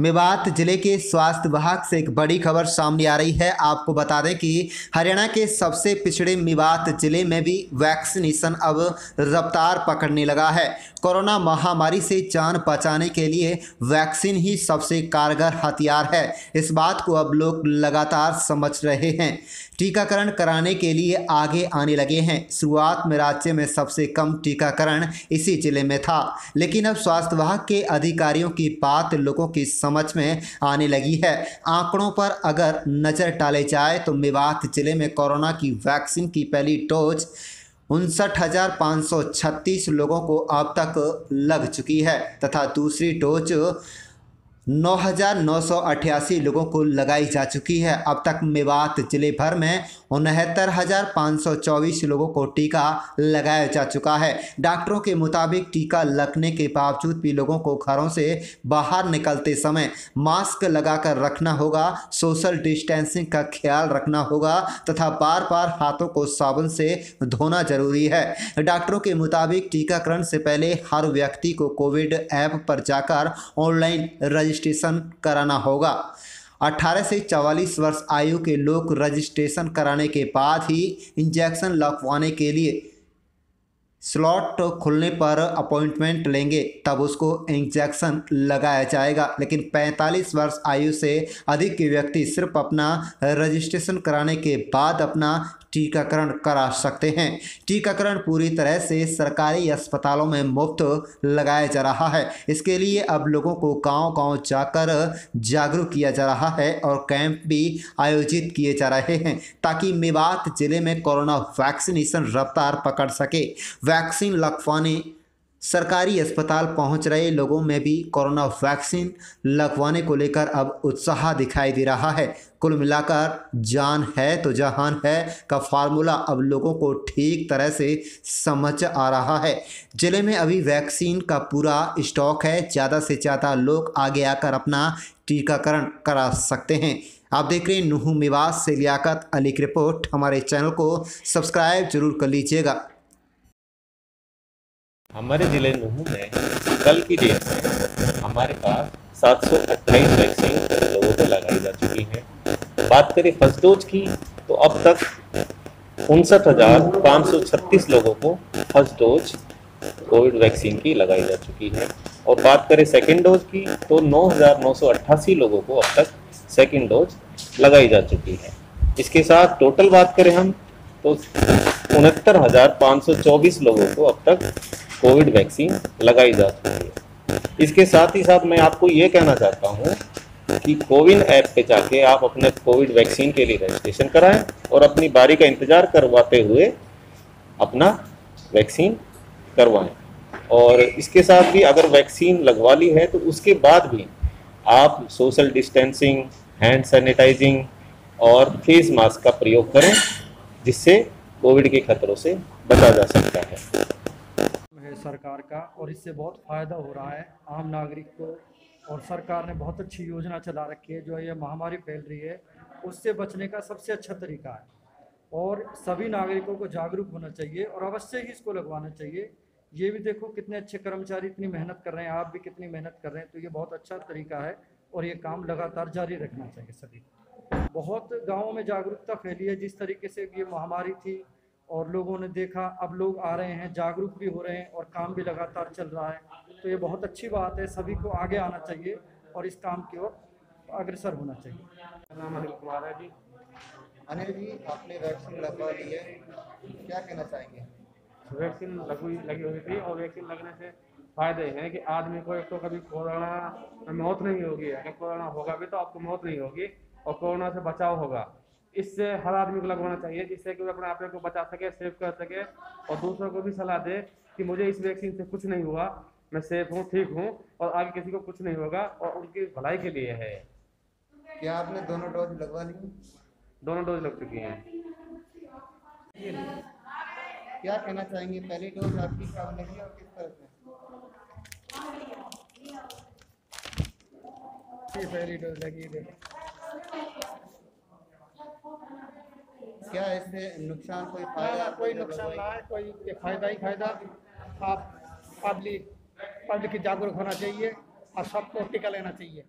मेवात ज़िले के स्वास्थ्य विभाग से एक बड़ी खबर सामने आ रही है। आपको बता दें कि हरियाणा के सबसे पिछड़े मेवात ज़िले में भी वैक्सीनेशन अब रफ्तार पकड़ने लगा है। कोरोना महामारी से जान बचाने के लिए वैक्सीन ही सबसे कारगर हथियार है। इस बात को अब लोग लगातार समझ रहे हैं। टीकाकरण कराने के लिए आगे आने लगे हैं। शुरुआत में राज्य में सबसे कम टीकाकरण इसी ज़िले में था। लेकिन अब स्वास्थ्य विभाग के अधिकारियों की बात लोगों की में आने लगी है। आंकड़ों पर अगर नज़र डाले जाए तो मेवात ज़िले में कोरोना की वैक्सीन की पहली डोज उनसठ हज़ार सौ छत्तीस लोगों को अब तक लग चुकी है तथा दूसरी डोज नौ हज़ार नौ सौ अट्ठासी लोगों को लगाई जा चुकी है। अब तक मेवात ज़िले भर में उनहत्तर लोगों को टीका लगाया जा चुका है। डॉक्टरों के मुताबिक टीका लगने के बावजूद भी लोगों को घरों से बाहर निकलते समय मास्क लगाकर रखना होगा, सोशल डिस्टेंसिंग का ख्याल रखना होगा तथा बार बार हाथों को साबुन से धोना ज़रूरी है। डॉक्टरों के मुताबिक टीकाकरण से पहले हर व्यक्ति को कोविड ऐप पर जाकर ऑनलाइन रजिस्ट्रेशन कराना होगा। 18 से 44 वर्ष आयु के लोग रजिस्ट्रेशन कराने के बाद ही इंजेक्शन लगवाने के लिए स्लॉट खुलने पर अपॉइंटमेंट लेंगे, तब उसको इंजेक्शन लगाया जाएगा। लेकिन 45 वर्ष आयु से अधिक के व्यक्ति सिर्फ़ अपना रजिस्ट्रेशन कराने के बाद अपना टीकाकरण करा सकते हैं। टीकाकरण पूरी तरह से सरकारी अस्पतालों में मुफ़्त लगाया जा रहा है। इसके लिए अब लोगों को गांव-गांव जाकर जागरूक किया जा रहा है और कैंप भी आयोजित किए जा रहे हैं ताकि मेवात ज़िले में कोरोना वैक्सीनेशन रफ्तार पकड़ सके। वैक्सीन लगवाने, सरकारी अस्पताल पहुँच रहे लोगों में भी कोरोना वैक्सीन लगवाने को लेकर अब उत्साह दिखाई दे रहा है। कुल मिलाकर जान है तो जहान है का फार्मूला अब लोगों को ठीक तरह से समझ आ रहा है। ज़िले में अभी वैक्सीन का पूरा स्टॉक है, ज़्यादा से ज़्यादा लोग आगे आकर अपना टीकाकरण करा सकते हैं। आप देख रहे हैं नुहू मेवास से लियाकत अली की रिपोर्ट। हमारे चैनल को सब्सक्राइब ज़रूर कर लीजिएगा। हमारे ज़िले नूहू में कल की डेट में हमारे पास सात सौ अट्ठाईस वैक्सीन लोगों बात करें फ़र्स्ट डोज की तो अब तक उनसठ हज़ार पाँच सौ छत्तीस लोगों को फ़र्स्ट डोज कोविड वैक्सीन की लगाई जा चुकी है। और बात करें सेकेंड डोज की तो नौ हज़ार नौ सौ अट्ठासी लोगों को अब तक सेकेंड डोज लगाई जा चुकी है। इसके साथ टोटल बात करें हम तो उनहत्तर हज़ार पाँच सौ चौबीस लोगों को अब तक कोविड वैक्सीन लगाई जा चुकी है। इसके साथ ही साथ मैं आपको ये कहना चाहता हूँ कि कोविन ऐप पे जाके आप अपने कोविड वैक्सीन के लिए रजिस्ट्रेशन कराएँ और अपनी बारी का इंतज़ार करवाते हुए अपना वैक्सीन करवाएँ। और इसके साथ भी अगर वैक्सीन लगवा ली है तो उसके बाद भी आप सोशल डिस्टेंसिंग, हैंड सैनिटाइजिंग और फेस मास्क का प्रयोग करें, जिससे कोविड के खतरों से बचा जा सकता है। है सरकार का और इससे बहुत फ़ायदा हो रहा है आम नागरिक को। और सरकार ने बहुत अच्छी योजना चला रखी है, जो ये महामारी फैल रही है, उससे बचने का सबसे अच्छा तरीका है। और सभी नागरिकों को जागरूक होना चाहिए और अवश्य ही इसको लगवाना चाहिए। ये भी देखो कितने अच्छे कर्मचारी इतनी मेहनत कर रहे हैं, आप भी कितनी मेहनत कर रहे हैं तो ये बहुत अच्छा तरीका है और ये काम लगातार जारी रखना चाहिए सभी बहुत गाँवों में जागरूकता फैली है, जिस तरीके से ये महामारी थी और लोगों ने देखा, अब लोग आ रहे हैं, जागरूक भी हो रहे हैं और काम भी लगातार चल रहा है। तो ये बहुत अच्छी बात है सभी को आगे आना चाहिए और इस काम की ओर अग्रसर होना चाहिए। नाम अनिल कुमार है जी। अनिल जी आपने वैक्सीन लगवा ली है क्या कहना चाहेंगे? वैक्सीन लगी लगी हुई थी और वैक्सीन लगने से फ़ायदे हैं कि आदमी को एक तो कभी कोरोना में मौत नहीं होगी अगर कोरोना होगा भी तो आपको मौत नहीं होगी और कोरोना से बचाव होगा। इससे हर आदमी को लगवाना चाहिए जिससे कि वो अपने आप को बचा सके सेव कर सके और दूसरों को भी सलाह दे कि मुझे इस वैक्सीन से कुछ नहीं हुआ। मैं सेफ़ हूँ ठीक हूँ और आगे किसी को कुछ नहीं होगा और उनकी भलाई के लिए है। क्या आपने दोनों डोज लगवा ली? दोनों डोज लग चुकी हैं। क्या कहना चाहेंगे? पहली डोज आपकी कब लगी और किस तरह से? पहली डोज लगी क्या इससे नुकसान कोई फ़ायदा? कोई नुकसान ना है कोई फ़ायदा ही फ़ायदा आप पब्लिक पब्लिक जागरूक होना चाहिए और सबको टीका लेना चाहिए।